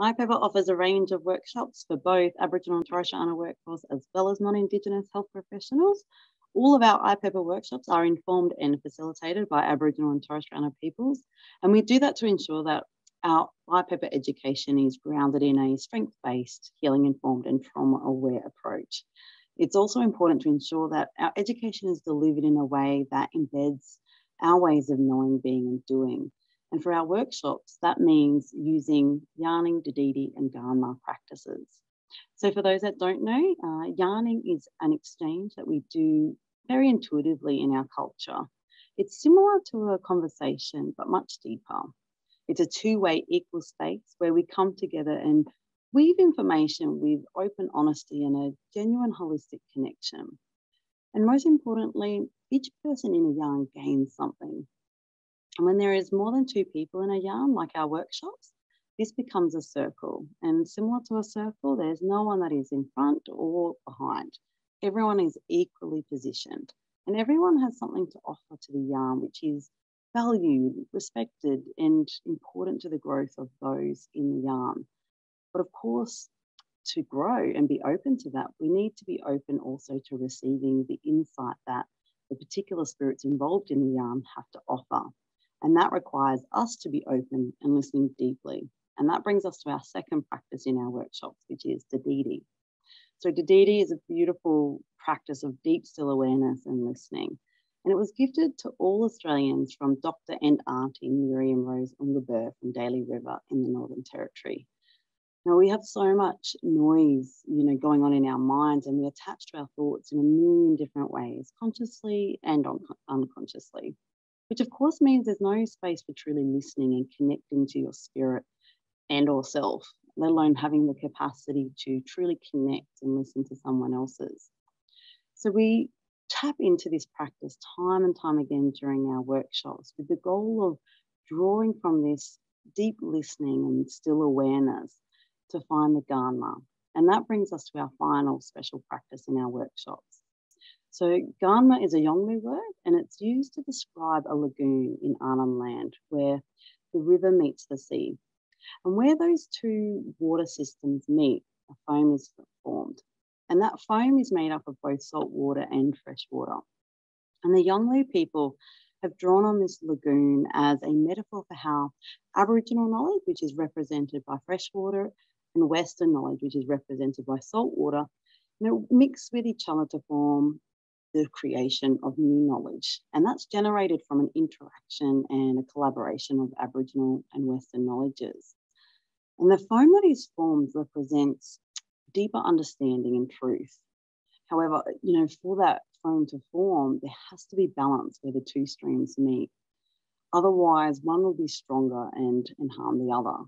IPEPA offers a range of workshops for both Aboriginal and Torres Strait Islander workforce as well as non-Indigenous health professionals. All of our IPEPA workshops are informed and facilitated by Aboriginal and Torres Strait Islander peoples, and we do that to ensure that our IPEPA education is grounded in a strength-based, healing-informed and trauma-aware approach. It's also important to ensure that our education is delivered in a way that embeds our ways of knowing, being and doing. And for our workshops, that means using yarning, Dadirri and Garma practices. So for those that don't know, uh, yarning is an exchange that we do very intuitively in our culture. It's similar to a conversation, but much deeper. It's a two-way equal space where we come together and weave information with open honesty and a genuine holistic connection. And most importantly, each person in a yarn gains something. And when there is more than two people in a yarn, like our workshops, this becomes a circle. And similar to a circle, there's no one that is in front or behind. Everyone is equally positioned. And everyone has something to offer to the yarn, which is valued, respected, and important to the growth of those in the yarn. But of course, to grow and be open to that, we need to be open also to receiving the insight that the particular spirits involved in the yarn have to offer. And that requires us to be open and listening deeply. And that brings us to our second practice in our workshops, which is Dadirri. So Dadirri is a beautiful practice of deep still awareness and listening and it was gifted to all Australians from Dr. and Auntie Miriam Rose Ungunmerr from Daly River in the Northern Territory. Now we have so much noise, you know, going on in our minds, and we attach to our thoughts in a million different ways, consciously and un- unconsciously. Which of course means there's no space for truly listening and connecting to your spirit and or self, let alone having the capacity to truly connect and listen to someone else's. So we tap into this practice time and time again during our workshops with the goal of drawing from this deep listening and still awareness to find the Dharma. And that brings us to our final special practice in our workshops. So Ganma is a Yolngu word and it's used to describe a lagoon in Arnhem Land where the river meets the sea. And where those two water systems meet, a foam is formed. And that foam is made up of both salt water and fresh water. And the Yolngu people have drawn on this lagoon as a metaphor for how Aboriginal knowledge, which is represented by fresh water, and Western knowledge, which is represented by salt water, you know, mix with each other to form the creation of new knowledge. And that's generated from an interaction and a collaboration of Aboriginal and Western knowledges. And the foam that is formed represents deeper understanding and truth. However, you know, for that foam to form, there has to be balance where the two streams meet. Otherwise, one will be stronger and, and harm the other.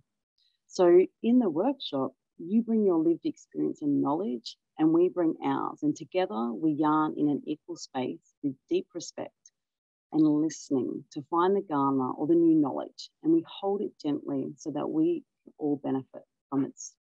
So in the workshop, you bring your lived experience and knowledge, and we bring ours. And together we yarn in an equal space with deep respect and listening to find the Dharma or the new knowledge. And we hold it gently so that we all benefit from its.